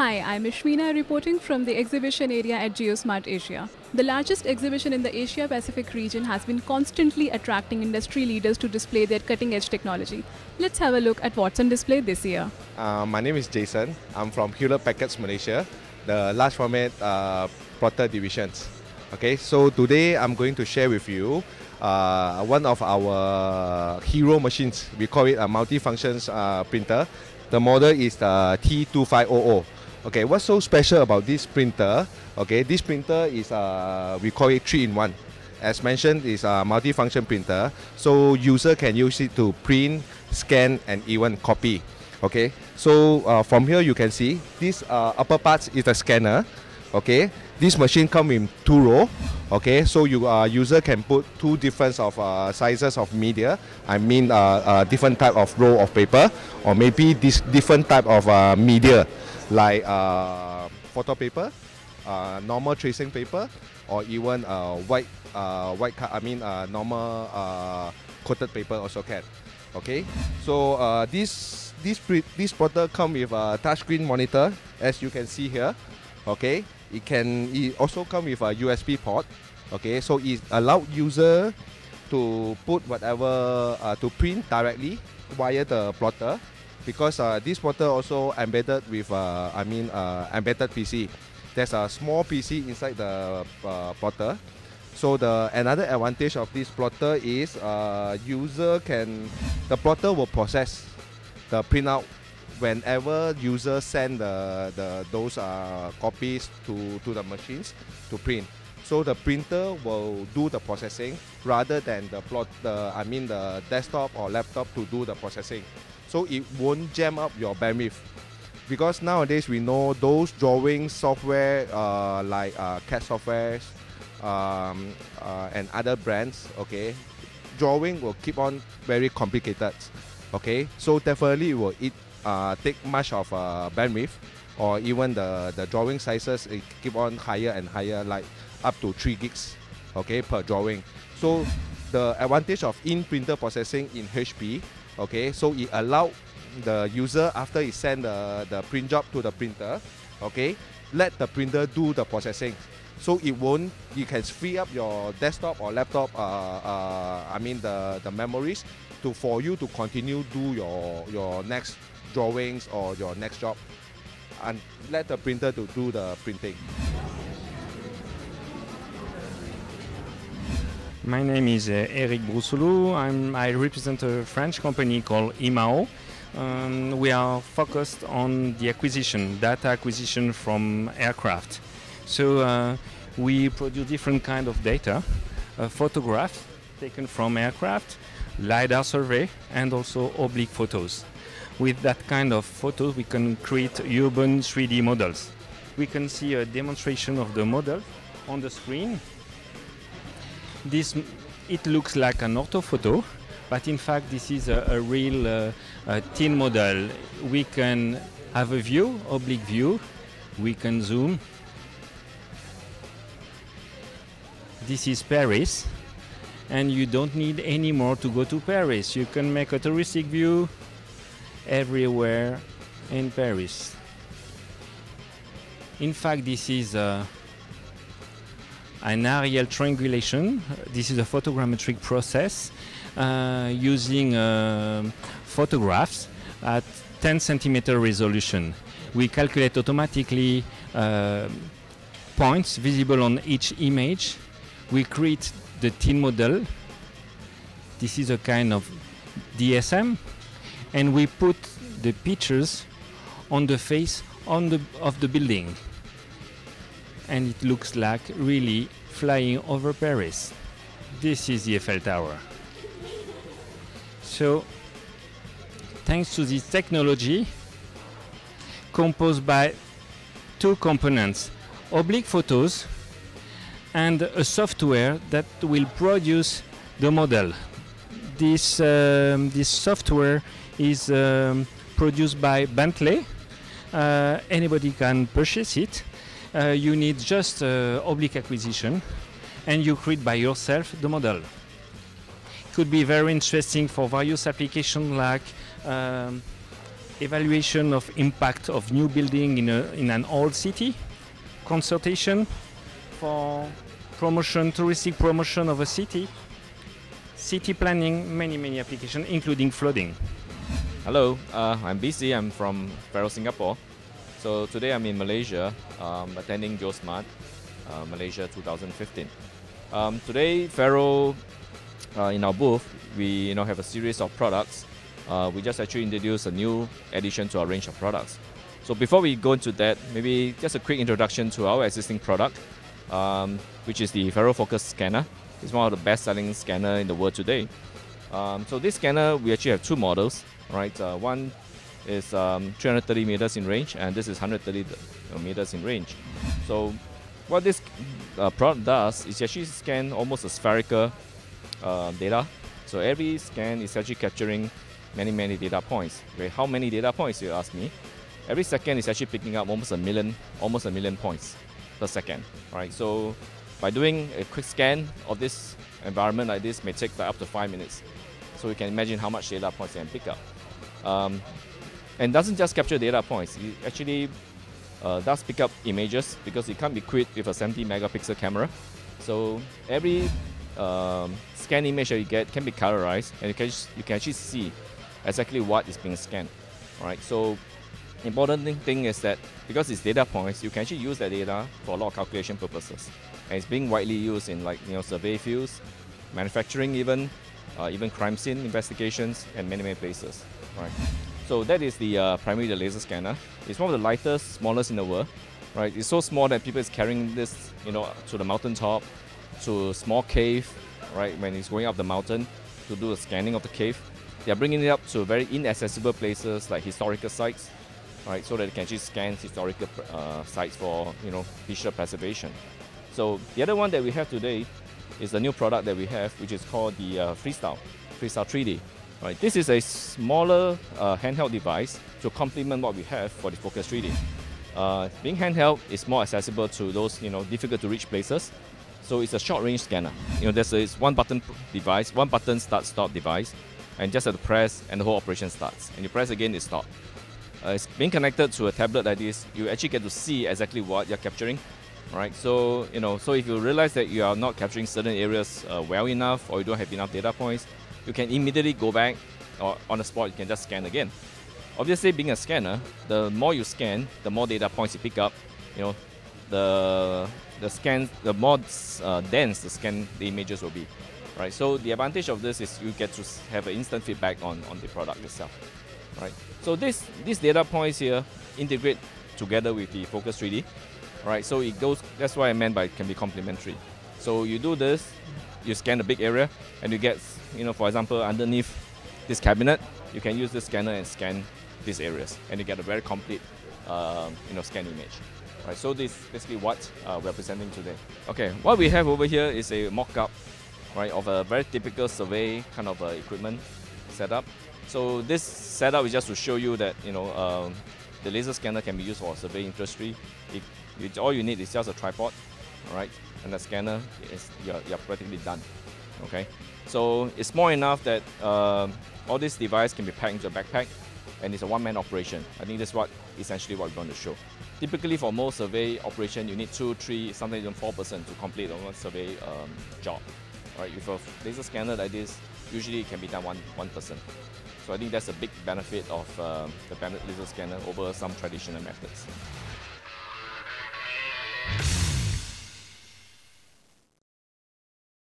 Hi, I'm Ishmeena reporting from the exhibition area at GeoSmart Asia. The largest exhibition in the Asia Pacific region has been constantly attracting industry leaders to display their cutting edge technology. Let's have a look at what's on display this year. Uh, my name is Jason. I'm from Hewlett Packard Malaysia, the large format uh, plotter divisions. Okay, so today I'm going to share with you uh, one of our hero machines. We call it a multi-functions uh, printer. The model is the T2500. Okay, what's so special about this printer? Okay, this printer is uh, we call it three in one. As mentioned, is a multi-function printer, so user can use it to print, scan, and even copy. Okay, so uh, from here you can see this uh, upper part is the scanner. Okay, this machine come in two row. Okay, so you uh, user can put two different of uh, sizes of media. I mean, uh, uh, different type of roll of paper, or maybe this different type of uh, media, like uh, photo paper, uh, normal tracing paper, or even uh, white uh, white. I mean, uh, normal uh, coated paper also can. Okay, so uh, this this this plotter come with a touchscreen monitor, as you can see here. Okay, it can it also come with a USB port. Okay, so it allow user to put whatever uh, to print directly via the plotter because uh, this plotter also embedded with uh, I mean uh, embedded PC. There's a small PC inside the uh, plotter. So the another advantage of this plotter is uh, user can the plotter will process the printout whenever user send the, the those uh, copies to, to the machines to print. So the printer will do the processing rather than the plot the I mean the desktop or laptop to do the processing. So it won't jam up your bandwidth. Because nowadays we know those drawing software uh, like uh, CAD software um, uh, and other brands, okay, drawing will keep on very complicated. Okay, so definitely it will it uh, take much of uh, bandwidth or even the, the drawing sizes it keep on higher and higher like up to 3 gigs okay per drawing so the advantage of in printer processing in HP okay so it allow the user after he send the, the print job to the printer okay let the printer do the processing so it won't you can free up your desktop or laptop uh, uh, I mean the, the memories to for you to continue do your your next drawings or your next job and let the printer to do the printing. My name is uh, Eric Broussoulou. I'm, I represent a French company called IMAO. Um, we are focused on the acquisition, data acquisition from aircraft. So uh, we produce different kind of data, uh, photographs taken from aircraft, lidar survey, and also oblique photos. With that kind of photos, we can create urban 3D models. We can see a demonstration of the model on the screen. This it looks like an orthophoto, but in fact this is a, a real uh, a thin model. We can have a view, oblique view. We can zoom. This is Paris, and you don't need any more to go to Paris. You can make a touristic view everywhere in Paris. In fact, this is uh, an aerial triangulation. This is a photogrammetric process uh, using uh, photographs at 10 centimeter resolution. We calculate automatically uh, points visible on each image. We create the thin model. This is a kind of DSM, and we put the pictures on the face on the of the building and it looks like really flying over Paris. This is the Eiffel Tower. So, thanks to this technology, composed by two components oblique photos and a software that will produce the model. This, um, this software is um, produced by Bentley. Uh, anybody can purchase it you need just uh, oblique acquisition and you create by yourself the model. Could be very interesting for various applications like um, evaluation of impact of new building in, a, in an old city, consultation for promotion, touristic promotion of a city, city planning, many, many applications, including flooding. Hello, uh, I'm BC. I'm from Faro, Singapore. So today I'm in Malaysia, um, attending GeoSmart uh, Malaysia 2015. Um, today, Faro, uh, in our booth, we you know have a series of products. Uh, we just actually introduced a new addition to our range of products. So before we go into that, maybe just a quick introduction to our existing product, um, which is the Faro Focus Scanner. It's one of the best-selling scanner in the world today. Um, so this scanner, we actually have two models, right? Uh, one is um, 330 meters in range, and this is 130 meters in range. So what this uh, product does is actually scan almost a spherical uh, data. So every scan is actually capturing many, many data points. Okay, how many data points, you ask me? Every second is actually picking up almost a million, almost a million points per second, right? So by doing a quick scan of this environment like this may take like up to five minutes. So you can imagine how much data points you can pick up. Um, and doesn't just capture data points, it actually uh, does pick up images because it can't be equipped with a 70 megapixel camera. So every um, scan image that you get can be colorized and you can, you can actually see exactly what is being scanned. Right? So important thing is that because it's data points, you can actually use that data for a lot of calculation purposes. And it's being widely used in like you know survey fields, manufacturing even, uh, even crime scene investigations, and many many places. Right. So that is the uh, primarily the laser scanner. It's one of the lightest, smallest in the world. Right. It's so small that people is carrying this you know to the mountaintop, to a small cave, right? When it's going up the mountain to do a scanning of the cave. They are bringing it up to very inaccessible places like historical sites, right? So that they can actually scan historical uh, sites for you know visual preservation. So the other one that we have today is the new product that we have, which is called the uh, Freestyle, Freestyle 3D. Right, this is a smaller uh, handheld device to complement what we have for the Focus 3D. Uh, being handheld is more accessible to those you know difficult to reach places. So it's a short range scanner. You know, there's a one button device, one button start stop device, and just have to press and the whole operation starts. And you press again, it stops. Uh, it's being connected to a tablet like this, you actually get to see exactly what you're capturing. Right, so you know, so if you realize that you are not capturing certain areas uh, well enough, or you don't have enough data points, you can immediately go back, or on the spot you can just scan again. Obviously, being a scanner, the more you scan, the more data points you pick up. You know, the the scan, the more uh, dense the scan the images will be, right? So the advantage of this is you get to have an instant feedback on, on the product itself, right? So this these data points here integrate together with the Focus 3D, right? So it goes. That's what I meant by it can be complementary. So you do this, you scan a big area, and you get, you know, for example, underneath this cabinet, you can use the scanner and scan these areas, and you get a very complete, uh, you know, scan image. Right, so this is basically what uh, we're presenting today. Okay, what we have over here is a mock-up, right, of a very typical survey kind of uh, equipment setup. So this setup is just to show you that you know um, the laser scanner can be used for survey industry. It, it, all you need is just a tripod, all right, and the scanner is you're, you're practically done. Okay, so it's small enough that um, all this device can be packed into a backpack, and it's a one-man operation. I think that's what essentially what we're going to show. Typically, for most survey operation, you need two, three, sometimes even four person to complete a survey um, job. Right? With a laser scanner like this, usually it can be done one one person. So I think that's a big benefit of uh, the laser scanner over some traditional methods.